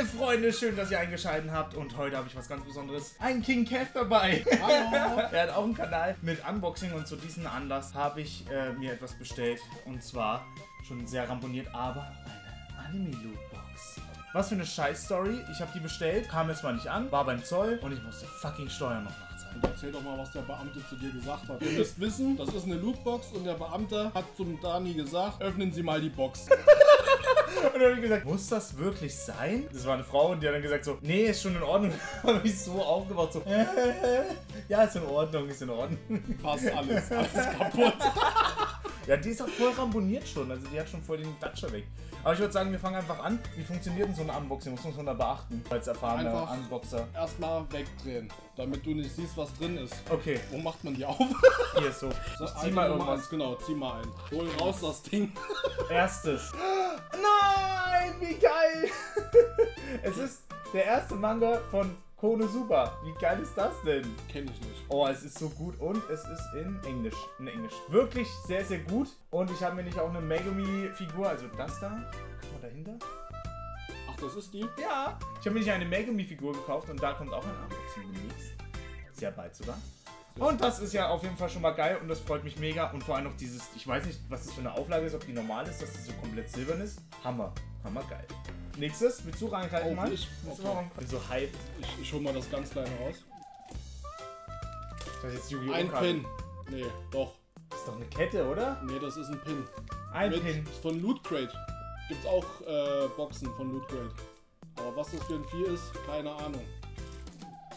Meine Freunde, schön, dass ihr eingeschaltet habt und heute habe ich was ganz Besonderes. Ein King Kev dabei. Hallo. er hat auch einen Kanal mit Unboxing und zu diesem Anlass habe ich äh, mir etwas bestellt und zwar schon sehr ramponiert, aber eine Anime-Lootbox. Was für eine Scheiß-Story. Ich habe die bestellt, kam jetzt mal nicht an, war beim Zoll und ich musste fucking Steuern noch nachzahlen. Und erzähl doch mal, was der Beamte zu dir gesagt hat. Ihr müsst wissen, das ist eine Lootbox und der Beamte hat zum Dani gesagt, öffnen Sie mal die Box. Und dann habe ich gesagt, muss das wirklich sein? Das war eine Frau und die hat dann gesagt so, nee, ist schon in Ordnung. habe ich so aufgebaut, so, ja, ist in Ordnung, ist in Ordnung. Passt alles, alles kaputt. Ja, die ist auch voll ramponiert schon, also die hat schon voll den Datscher weg. Aber ich würde sagen, wir fangen einfach an. Wie funktioniert denn so eine Unboxing? Was muss man da beachten als erfahrener Einfach- Unboxer? Erstmal wegdrehen, damit du nicht siehst, was drin ist. Okay, Wo macht man die auf? hier ist so. So, Ich zieh mal irgendwas. eins, Genau, zieh mal ein. Hol raus das Ding. Erstes. Wie geil! es ist der erste Manga von Konosuba. Wie geil ist das denn? Kenn ich nicht. Oh, es ist so gut und es ist in Englisch. In Englisch. Wirklich sehr, sehr gut. Und ich habe mir nicht auch eine Megumi-Figur, also das da. Guck mal dahinter. Ach, das ist die? Ja. Ich habe mir nicht eine Megumi-Figur gekauft und da kommt auch ein Unboxing demnächst. Sehr bald sogar. Und das ist ja auf jeden Fall schon mal geil und das freut mich mega. Und vor allem noch dieses, ich weiß nicht, was das für eine Auflage ist, ob die normal ist, dass die so komplett silbern ist. Hammer. Hammer geil. Nächstes, willst du reingreifen, Mann? ich? Okay. bin so hyped. Ich, ich hol mal das ganz kleine raus. Das ist jetzt Yu-Gi-Oh! Ein Karte. Pin. Nee, doch. Das ist doch eine Kette, oder? Nee, das ist ein Pin. Ein Mit, Pin. Von Loot Crate. Gibt's auch äh, Boxen von Loot Crate. Aber was das für ein Vieh ist, keine Ahnung.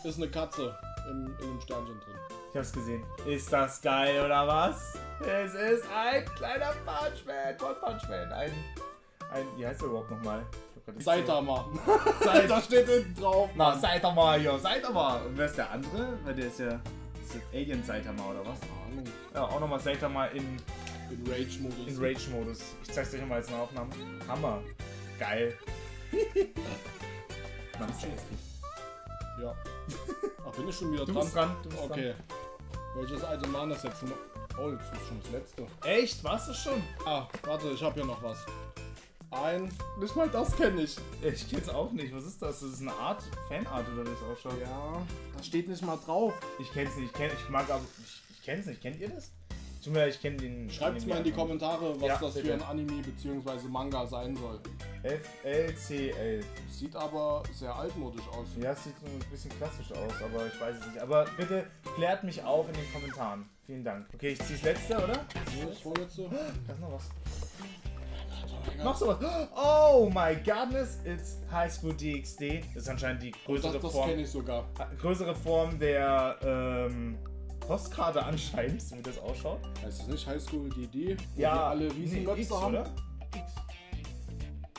Ist eine Katze im, in einem Sternchen drin. Ich hab's gesehen. Ist das geil, oder was? Es ist ein kleiner Punchman. One Punchman. Ein, ein, wie heißt der überhaupt nochmal? Saitama. Seid- da steht hinten drauf. Na. Saitama, ja, Saitama. Und wer ist der andere? Weil der ist ja, ist das Alien Saitama, oder was? Ja, auch nochmal Saitama in, In Rage-Modus. in Rage-Modus. Ich zeig's euch nochmal als eine Aufnahme. Hammer. Geil. Mann, ist hässlich. Ja. Ach, bin ich schon wieder Du dran? bist dran, du bist Okay. Welches Item waren das jetzt? Oh, jetzt ist schon das letzte. Echt? Warst du schon? Ah, warte, ich habe hier noch was. Ein. Nicht mal das kenne ich. Ich kenn's auch nicht. Was ist das? Das ist eine Art Fanart oder das ausschaut. Ja, da steht nicht mal drauf. Ich kenn's nicht, ich, kenn, ich mag aber. Ich, ich kenn's nicht, kennt ihr das? Tut mir leid, ich kenn den. Schreibt es Anime mal in die. Kommentare, was Ja, das bitte. für ein Anime bzw. Manga sein soll. FLCL. Sieht aber sehr altmodisch aus. Ja, es sieht ein bisschen klassisch aus, aber ich weiß es nicht. Aber bitte klärt mich auf in den Kommentaren. Vielen Dank. Okay, ich zieh's letzte, oder? So, das vorletzte. Da ist noch was. Oh. Noch sowas. Oh my godness, it's High School DxD. Das ist anscheinend die größere Das, das Form. kenne ich sogar. Größere Form der ähm, Postkarte anscheinend, so wie das ausschaut. Heißt das nicht High School DD? Wo Ja, die alle nee, Riesenmöpse X, haben? oder?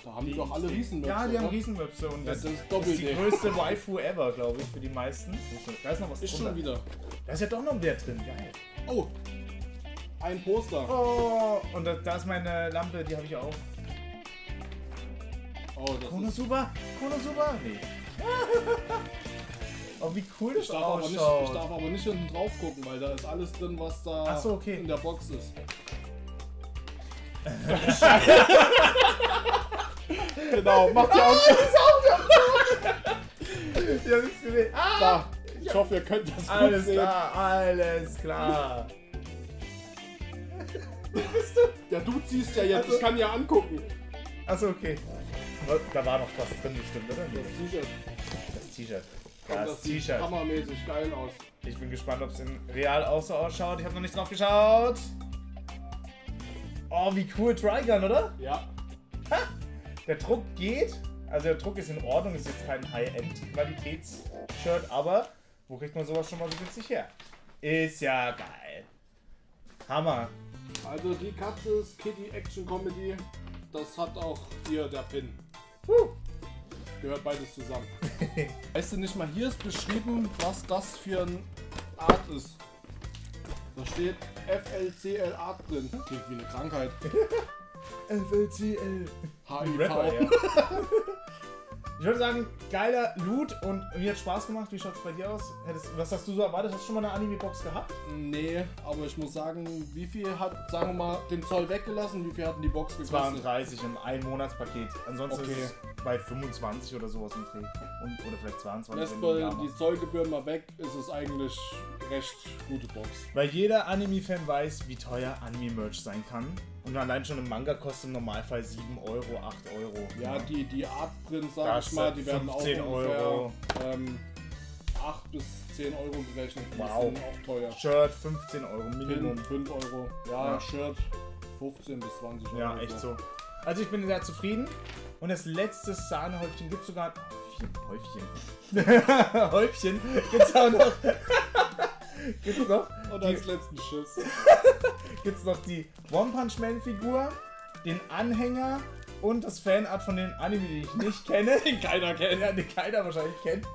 Da haben die doch alle Riesenmöpse. Ja, die haben oder? Riesenmöpse und Ja, das, das ist das ist die größte Waifu ever, glaube ich, für die meisten. Da ist noch was Ist drunter. schon wieder. Da ist ja doch noch wer drin, geil. Oh! Ein Poster. Oh, und da, da ist meine Lampe, die habe ich auch. Oh, das ist. Konosuba? Konosuba? Nee. oh, wie cool das Ich darf, aber nicht, ich ausschaut. darf aber nicht hinten drauf gucken, weil da ist alles drin, was da so, okay. in der Box ist. genau, mach die Augen. Ich hab nichts gesehen. Ah, Da. Ich hoffe, ihr könnt das gut alles sehen. klar, alles klar. Ja, du ziehst ja jetzt, Also- ich kann ja angucken. Achso, okay. Da war noch was drin, bestimmt, oder? Das T-Shirt. Das T-Shirt. Komm, Das das sieht T-Shirt. hammermäßig geil aus. Ich bin gespannt, ob es in real auch so ausschaut. Ich habe noch nicht drauf geschaut. Oh, wie cool Trigun, oder? Ja. Der Druck geht. Also der Druck ist in Ordnung, ist jetzt kein High-End-Qualitäts-Shirt, aber wo kriegt man sowas schon mal so günstig her? Ist ja geil. Hammer. Also die Katze ist Kitty Action Comedy. Das hat auch hier der Pin. Huh. Gehört beides zusammen. weißt du nicht mal, hier ist beschrieben, was das für eine Art ist. Da steht FLCL Art drin. Klingt wie eine Krankheit. FLCL. HIV. Rapper, ja. Ich würde sagen, geiler Loot und mir hat Spaß gemacht. Wie schaut es bei dir aus? Hättest, was hast du so erwartet? Hast du schon mal eine Anime-Box gehabt? Nee, aber ich muss sagen, wie viel hat, sagen wir mal, den Zoll weggelassen, wie viel hat denn die Box gekostet? 32 im Ein-Monats-Paket. Ansonsten Okay. ist es bei 25 oder sowas im Dreh. Und, oder vielleicht 22. Lässt man die machen. Zollgebühren mal weg, ist es eigentlich recht gute Box. Weil jeder Anime-Fan weiß, wie teuer Anime-Merch sein kann. Und allein schon ein Manga kostet im Normalfall 7 Euro, 8 Euro. Ja, die, die Artprints, sag Das ich mal, die werden auch 15 ungefähr Euro. Ähm, 8 bis 10 Euro gerechnet. Die Wow. sind auch teuer. Shirt 15 Euro Minimum. Pin 5 Euro. Ja, Ja. Shirt 15 bis 20 Euro. Ja, echt so. Also ich bin sehr zufrieden. Und das letzte Sahnehäufchen gibt sogar. Häufchen. Häufchen. Häufchen. Gibt's auch noch. gibt's noch. Und als letzten Schiss. Gibt's noch die One Punch Man Figur, den Anhänger und das Fanart von den Anime, die ich nicht kenne. Den keiner kennt. Ja, den keiner wahrscheinlich kennt.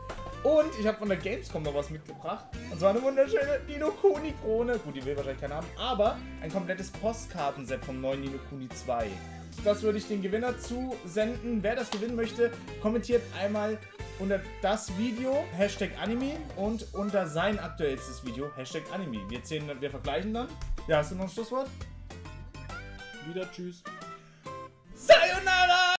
Und ich habe von der Gamescom noch was mitgebracht. Und zwar eine wunderschöne Nino Kuni Krone. Gut, die will wahrscheinlich keiner haben. Aber ein komplettes Postkartenset vom neuen Nino Kuni 2. Das würde ich den Gewinner zusenden. Wer das gewinnen möchte, kommentiert einmal unter das Video, Hashtag Anime, und unter sein aktuellstes Video, Hashtag Anime. Wir, zählen, wir vergleichen dann. Ja, hast du noch ein Schlusswort? Wieder tschüss.